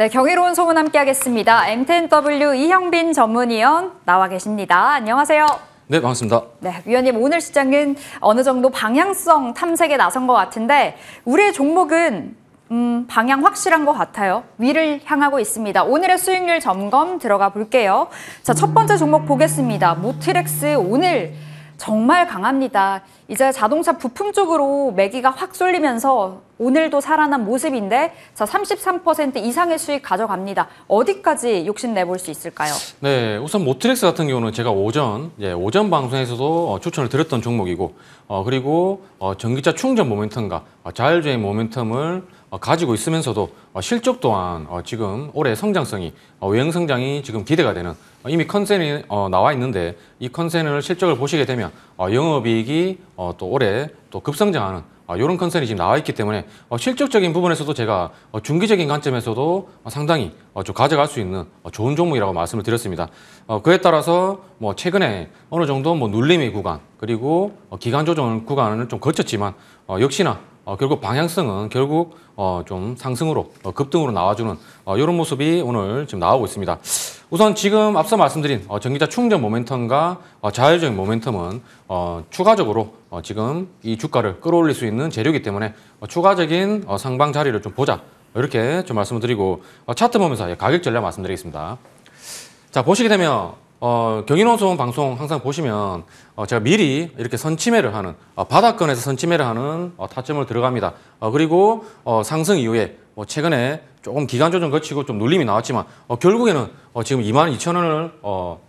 네, 경이로운 소문 함께 하겠습니다. M10W 이형빈 전문위원 나와 계십니다. 안녕하세요. 네, 반갑습니다. 네, 위원님 오늘 시장은 어느 정도 방향성 탐색에 나선 것 같은데 우리의 종목은 음, 방향 확실한 것 같아요. 위를 향하고 있습니다. 오늘의 수익률 점검 들어가 볼게요. 자, 첫 번째 종목 보겠습니다. 모트렉스 오늘 정말 강합니다. 이제 자동차 부품 쪽으로 매기가 확 쏠리면서 오늘도 살아난 모습인데 자, 33% 이상의 수익 가져갑니다. 어디까지 욕심 내볼 수 있을까요? 네, 우선 모트렉스 같은 경우는 제가 오전, 예, 오전 방송에서도 어, 추천을 드렸던 종목이고, 어, 그리고 어, 전기차 충전 모멘텀과 어, 자율주행 모멘텀을 어, 가지고 있으면서도 어, 실적 또한 어, 지금 올해 성장성이 어, 외형 성장이 지금 기대가 되는 어, 이미 컨센이 어, 나와 있는데 이 컨센을 실적을 보시게 되면 어, 영업이익이 어, 또 올해 또 급성장하는 어, 이런 컨센이 지금 나와 있기 때문에 어, 실적적인 부분에서도 제가 어, 중기적인 관점에서도 어, 상당히 어, 좀 가져갈 수 있는 어, 좋은 종목이라고 말씀을 드렸습니다. 어, 그에 따라서 뭐 최근에 어느 정도 뭐 눌림의 구간 그리고 어, 기간 조정 구간을 좀 거쳤지만 어, 역시나 어, 결국 방향성은 결국 어, 좀 상승으로 어, 급등으로 나와주는 어, 이런 모습이 오늘 지금 나오고 있습니다. 우선 지금 앞서 말씀드린 어, 전기차 충전 모멘텀과 어, 자율적인 모멘텀은 어, 추가적으로 어, 지금 이 주가를 끌어올릴 수 있는 재료이기 때문에 어, 추가적인 어, 상방 자리를 좀 보자 이렇게 좀 말씀을 드리고 어, 차트 보면서 예, 가격 전략 말씀드리겠습니다. 자 보시게 되면 어, 경인호송 방송 항상 보시면 어, 제가 미리 이렇게 선침해를 하는 어, 바닥권에서 선침해를 하는 어, 타점을 들어갑니다. 어, 그리고 어, 상승 이후에 뭐 최근에 조금 기간 조정 거치고 좀 눌림이 나왔지만 어, 결국에는 어, 지금 2만 2천 원을 어,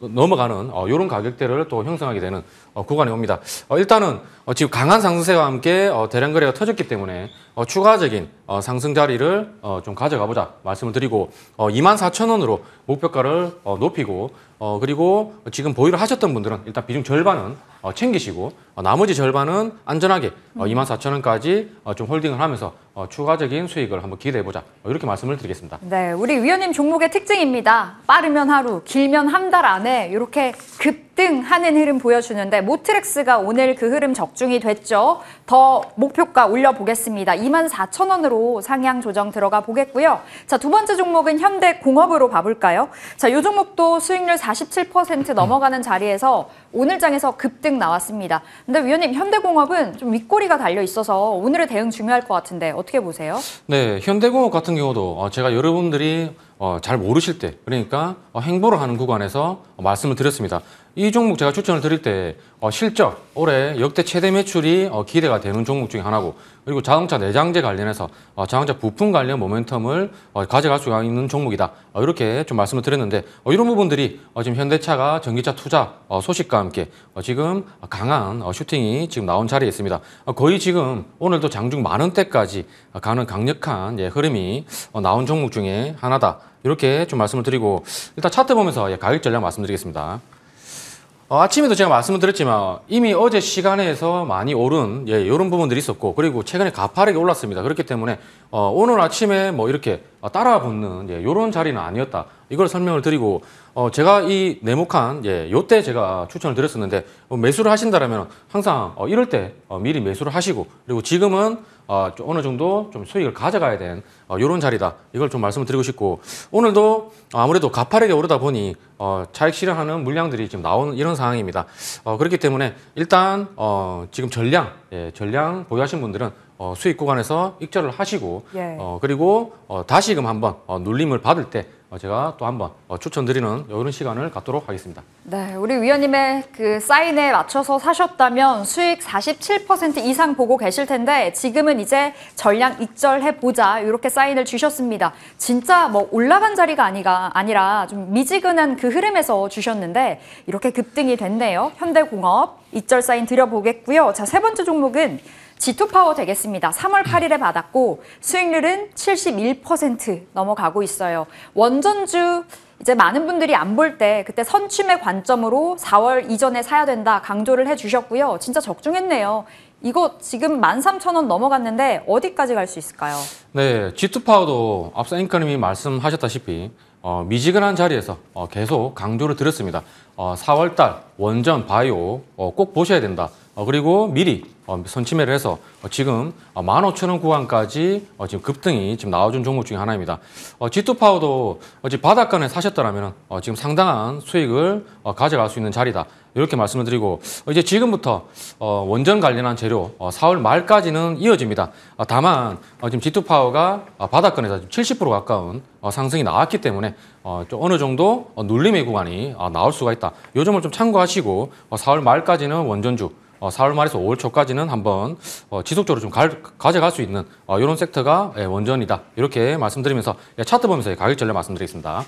넘어가는 어, 이런 가격대를 또 형성하게 되는 어, 구간이 옵니다. 어, 일단은 어, 지금 강한 상승세와 함께 어, 대량 거래가 터졌기 때문에 어, 추가적인 어, 상승 자리를 어, 좀 가져가 보자 말씀을 드리고 어, 2만 4천 원으로 목표가를 어, 높이고 어, 그리고 지금 보유를 하셨던 분들은 일단 비중 절반은 어, 챙기시고 어, 나머지 절반은 안전하게 어, 2만 4천 원까지 어, 좀 홀딩을 하면서 어, 추가적인 수익을 한번 기대해 보자 어, 이렇게 말씀을 드리겠습니다. 네, 우리 위원님 종목의 특징입니다. 빠르면 하루, 길면 한 달 안에 이렇게 급등하는 흐름 보여주는데 모트렉스가 오늘 그 흐름 적중이 됐죠. 더 목표가 올려보겠습니다. 24,000원으로 상향 조정 들어가 보겠고요. 자, 두 번째 종목은 현대공업으로 봐볼까요? 자, 이 종목도 수익률 47% 넘어가는 자리에서 오늘 장에서 급등 나왔습니다. 근데 위원님, 현대공업은 좀 윗꼬리가 달려 있어서 오늘의 대응 중요할 것 같은데 어떻게 보세요? 네, 현대공업 같은 경우도 어, 제가 여러분들이 어, 잘 모르실 때, 그러니까 어, 행보를 하는 구간에서 어, 말씀을 드렸습니다. 이 종목 제가 추천을 드릴 때 어, 실적 올해 역대 최대 매출이 어, 기대가 되는 종목 중에 하나고 그리고 자동차 내장재 관련해서 어, 자동차 부품 관련 모멘텀을 어, 가져갈 수가 있는 종목이다. 어, 이렇게 좀 말씀을 드렸는데 어, 이런 부분들이 어, 지금 현대차가 전기차 투자 어, 소식과 함께 어, 지금 강한 어, 슈팅이 지금 나온 자리에 있습니다. 어, 거의 지금 오늘도 장중 만 원대까지 가는 강력한 예, 흐름이 어, 나온 종목 중에 하나다. 이렇게 좀 말씀을 드리고 일단 차트 보면서 예, 가격 전략 말씀드리겠습니다. 어, 아침에도 제가 말씀을 드렸지만 이미 어제 시간에서 많이 오른 예, 이런 부분들이 있었고 그리고 최근에 가파르게 올랐습니다. 그렇기 때문에 어, 오늘 아침에 뭐 이렇게 어, 따라 붙는 예, 이런 자리는 아니었다. 이걸 설명을 드리고 어, 제가 이 네모칸 예, 요때 제가 추천을 드렸었는데 어, 매수를 하신다라면 항상 어, 이럴 때 어, 미리 매수를 하시고 그리고 지금은 어, 좀 어느 정도 좀 수익을 가져가야 된 어, 이런 자리다. 이걸 좀 말씀을 드리고 싶고 오늘도 아무래도 가파르게 오르다 보니 어, 차익 실현하는 물량들이 지금 나오는 이런 상황입니다. 어, 그렇기 때문에 일단 어, 지금 전량 예, 전량 보유하신 분들은 어, 수익 구간에서 익절을 하시고 예. 어, 그리고 어, 다시금 한번 어, 눌림을 받을 때 어, 제가 또 한번 어, 추천드리는 이런 시간을 갖도록 하겠습니다. 네, 우리 위원님의 그 사인에 맞춰서 사셨다면 수익 47% 이상 보고 계실 텐데 지금은 이제 전량 익절해 보자 이렇게 사인을 주셨습니다. 진짜 뭐 올라간 자리가 아니가 아니라 좀 미지근한 그 흐름에서 주셨는데 이렇게 급등이 됐네요. 현대공업 익절 사인 드려보겠고요. 자, 세 번째 종목은 G2파워 되겠습니다. 3월 8일에 받았고 수익률은 71% 넘어가고 있어요. 원전주 이제 많은 분들이 안 볼 때 그때 선취의 관점으로 4월 이전에 사야 된다 강조를 해주셨고요. 진짜 적중했네요. 이거 지금 13,000원 넘어갔는데 어디까지 갈 수 있을까요? 네, G2파워도 앞서 앵커님이 말씀하셨다시피 어, 미지근한 자리에서 어, 계속 강조를 드렸습니다. 어, 4월달 원전 바이오 어, 꼭 보셔야 된다. 어, 그리고 미리 어, 선침해를 해서 어, 지금 어, 15,000원 구간까지 어, 지금 급등이 지금 나와준 종목 중에 하나입니다. 어, G2 파워도 어, 지금 바닷가에 사셨더라면 어, 지금 상당한 수익을 어, 가져갈 수 있는 자리다. 이렇게 말씀을 드리고 어, 이제 지금부터 어, 원전 관련한 재료 어, 4월 말까지는 이어집니다. 어, 다만 어, 지금 G2 파워가 어, 바닥권에서 70% 가까운 어, 상승이 나왔기 때문에 어, 좀 어느 정도 어, 눌림의 구간이 어, 나올 수가 있다. 요 점을 좀 참고하시고 어, 4월 말까지는 원전주 어, 4월 말에서 5월 초까지는 한번 어, 지속적으로 좀 갈- 가져갈 수 있는 어, 이런 섹터가 예, 원전이다. 이렇게 말씀드리면서 예, 차트 보면서 가격 전략 말씀드리겠습니다.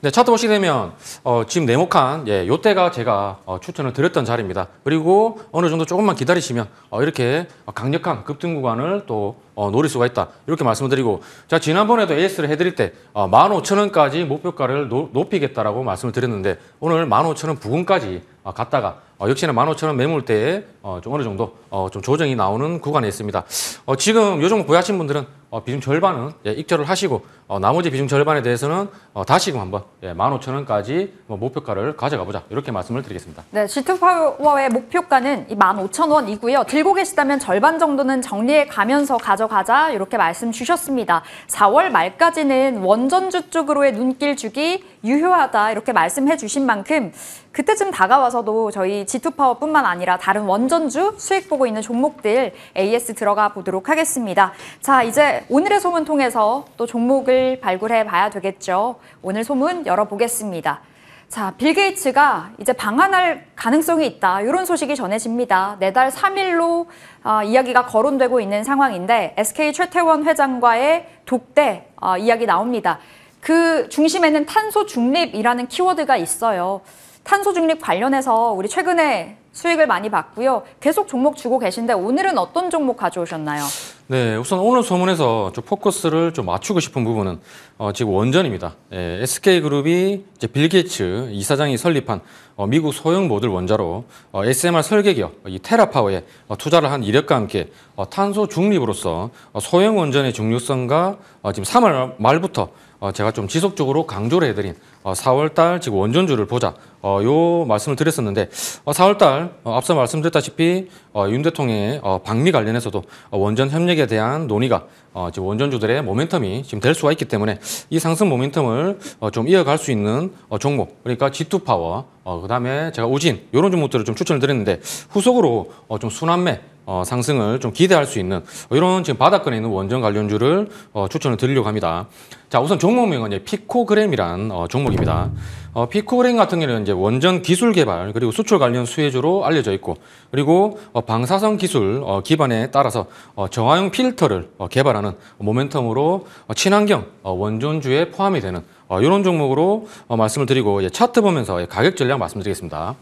네, 차트 보시게 되면 어, 지금 네모칸 예, 요때가 제가 어, 추천을 드렸던 자리입니다. 그리고 어느 정도 조금만 기다리시면 어, 이렇게 강력한 급등 구간을 또 어, 노릴 수가 있다. 이렇게 말씀을 드리고 자 지난번에도 AS를 해드릴 때 어, 15,000원까지 목표가를 노, 높이겠다라고 말씀을 드렸는데 오늘 15,000원 부근까지 어, 갔다가 어, 역시나 15,000원 매물대에 어, 좀 어느 정도 어, 좀 조정이 나오는 구간에 있습니다. 어, 지금 요 종목 보유하신 분들은 어, 비중 절반은 예, 익절을 하시고 어, 나머지 비중 절반에 대해서는 어, 다시금 한번 예, 15,000원까지 뭐 목표가를 가져가 보자 이렇게 말씀을 드리겠습니다. 네, G2 파워의 목표가는 이 15,000원이고요. 들고 계시다면 절반 정도는 정리해 가면서 가져가자 이렇게 말씀 주셨습니다. 4월 말까지는 원전주 쪽으로의 눈길 주기 유효하다 이렇게 말씀해 주신 만큼 그때쯤 다가와서도 저희 G2 파워뿐만 아니라 다른 원전주 수익 보고 있는 종목들 AS 들어가 보도록 하겠습니다. 자, 이제 오늘의 소문 통해서 또 종목을 발굴해 봐야 되겠죠. 오늘 소문 열어보겠습니다. 자, 빌 게이츠가 이제 방한할 가능성이 있다. 이런 소식이 전해집니다. 내달 3일로 어, 이야기가 거론되고 있는 상황인데 SK 최태원 회장과의 독대 어, 이야기 나옵니다. 그 중심에는 탄소 중립이라는 키워드가 있어요. 탄소 중립 관련해서 우리 최근에 수익을 많이 봤고요. 계속 종목 주고 계신데 오늘은 어떤 종목 가져오셨나요? 네, 우선 오늘 소문에서 좀 포커스를 좀 맞추고 싶은 부분은 어, 지금 원전입니다. 예, SK그룹이 이제 빌 게이츠 이사장이 설립한 어, 미국 소형 모듈 원자로 어, SMR 설계 기업 이 테라파워에 어, 투자를 한 이력과 함께 어, 탄소 중립으로서 어, 소형 원전의 중요성과 어, 지금 3월 말부터 어, 제가 좀 지속적으로 강조를 해드린 어, 4월달 지금 원전주를 보자. 어, 요 말씀을 드렸었는데 어, 4월달 어, 앞서 말씀드렸다시피 어, 윤 대통령의 어, 방미 관련해서도 어, 원전 협력에 대한 논의가 어, 지금 원전주들의 모멘텀이 지금 될 수가 있기 때문에 이 상승 모멘텀을 어, 좀 이어갈 수 있는 어, 종목 그러니까 G2 파워 어, 그다음에 제가 우진 이런 종목들을 좀 추천을 드렸는데 후속으로 어, 좀 순환매 어, 상승을 좀 기대할 수 있는 어, 이런 지금 바닥권에 있는 원전 관련주를 어, 추천을 드리려고 합니다. 자, 우선 종목명은 이제 피코그램이란 어, 종목입니다. 어, 피코그램 같은 경우는 이제 원전 기술 개발 그리고 수출 관련 수혜주로 알려져 있고 그리고 어, 방사성 기술 어, 기반에 따라서 어, 정화용 필터를 어, 개발하는 모멘텀으로 어, 친환경 어, 원전주에 포함이 되는 어, 이런 종목으로 어, 말씀을 드리고 예, 차트 보면서 예, 가격 전략 말씀드리겠습니다.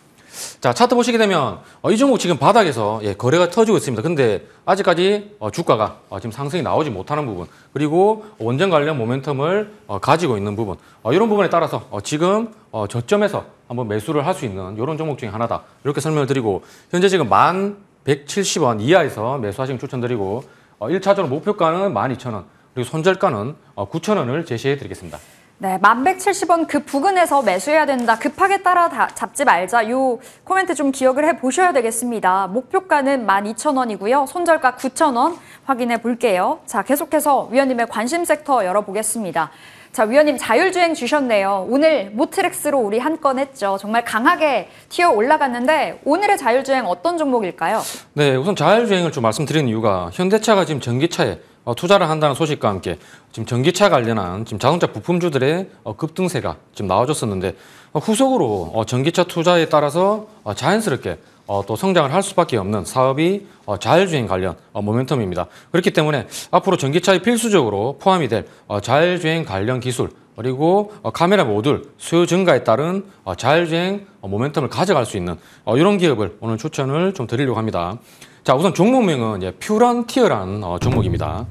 자 차트 보시게 되면 어, 이 종목 지금 바닥에서 예, 거래가 터지고 있습니다. 근데 아직까지 어, 주가가 어, 지금 상승이 나오지 못하는 부분 그리고 원전 관련 모멘텀을 어, 가지고 있는 부분 어, 이런 부분에 따라서 어, 지금 어, 저점에서 한번 매수를 할 수 있는 이런 종목 중에 하나다 이렇게 설명을 드리고 현재 지금 만 170원 이하에서 매수하시는 걸 추천드리고 어, 1차적으로 목표가는 12,000원 그리고 손절가는 어, 9,000원을 제시해 드리겠습니다. 네, 1170원 그 부근에서 매수해야 된다. 급하게 따라 다- 잡지 말자. 요 코멘트 좀 기억을 해 보셔야 되겠습니다. 목표가는 12,000원이고요. 손절가 9,000원 확인해 볼게요. 자, 계속해서 위원님의 관심 섹터 열어보겠습니다. 자, 위원님 자율주행 주셨네요. 오늘 모트렉스로 우리 한 건 했죠. 정말 강하게 튀어 올라갔는데 오늘의 자율주행 어떤 종목일까요? 네, 우선 자율주행을 좀 말씀드리는 이유가 현대차가 지금 전기차에 어, 투자를 한다는 소식과 함께 지금 전기차 관련한 지금 자동차 부품주들의 어, 급등세가 지금 나와줬었는데 어, 후속으로 어, 전기차 투자에 따라서 어, 자연스럽게 어, 또 성장을 할 수밖에 없는 사업이 어, 자율주행 관련 어, 모멘텀입니다. 그렇기 때문에 앞으로 전기차에 필수적으로 포함이 될 어, 자율주행 관련 기술 그리고 어, 카메라 모듈 수요 증가에 따른 어, 자율주행 어, 모멘텀을 가져갈 수 있는 어, 이런 기업을 오늘 추천을 좀 드리려고 합니다. 자, 우선 종목명은 이제 퓨런티어라는 어, 종목입니다.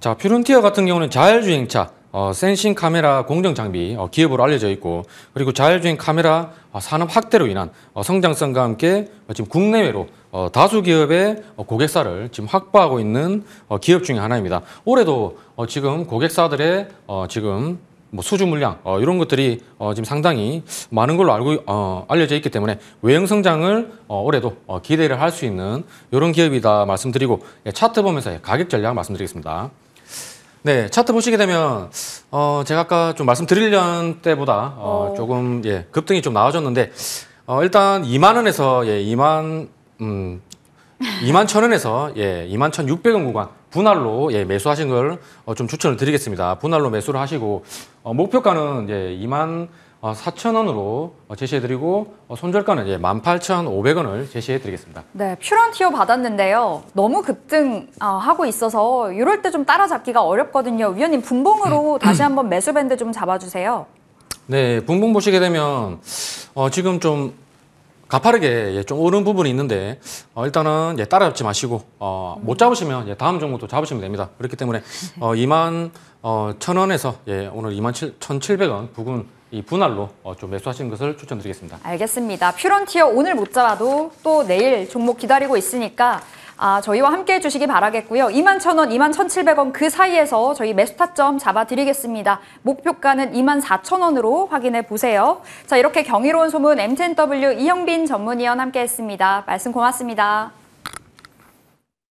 자, 퓨런티어 같은 경우는 자율주행차 어, 센싱 카메라 공정 장비 어, 기업으로 알려져 있고 그리고 자율주행 카메라 어, 산업 확대로 인한 어, 성장성과 함께 어, 지금 국내외로 어, 다수 기업의 어, 고객사를 지금 확보하고 있는 어, 기업 중에 하나입니다. 올해도 어, 지금 고객사들의 어, 지금 뭐 수주 물량 어, 이런 것들이 어, 지금 상당히 많은 걸로 알고 어, 알려져 있기 때문에 외형 성장을 어, 올해도 어, 기대를 할 수 있는 이런 기업이다 말씀드리고 예, 차트 보면서 예, 가격 전략 말씀드리겠습니다. 네, 차트 보시게 되면 어, 제가 아까 좀 말씀드리려는 때보다 어, 어. 조금 예, 급등이 좀 나와줬는데 어, 일단 2만 원에서 예, 2만 음, 2만 천 원에서 예, 2만 천 6백원 구간 분할로 예, 매수하신 걸 어, 좀 추천을 드리겠습니다. 분할로 매수를 하시고 어, 목표가는 예, 2만 어, 4천 원으로 어, 제시해드리고 어, 손절가는 예, 18,500원을 제시해드리겠습니다. 네, 퓨런티어 받았는데요. 너무 급등하고 있어서 이럴 때 좀 따라잡기가 어렵거든요. 위원님 분봉으로 다시 한번 매수 밴드 좀 잡아주세요. 네, 분봉 보시게 되면 어, 지금 좀 가파르게 예, 좀 오른 부분이 있는데 어, 일단은 예, 따라잡지 마시고 어, 못 잡으시면 예, 다음 종목도 잡으시면 됩니다. 그렇기 때문에 어, 2만 어, 천 원에서 예, 오늘 2만 1,700원 부근 이 분할로 어, 좀 매수하시는 것을 추천드리겠습니다. 알겠습니다. 퓨런티어 오늘 못 잡아도 또 내일 종목 기다리고 있으니까 아, 저희와 함께 해주시기 바라겠고요. 2만 1,000원, 2만 1,700원 그 사이에서 저희 매수 타점 잡아드리겠습니다. 목표가는 2만 4,000원으로 확인해 보세요. 자, 이렇게 경이로운 소문 M10W 이형빈 전문위원 함께 했습니다. 말씀 고맙습니다.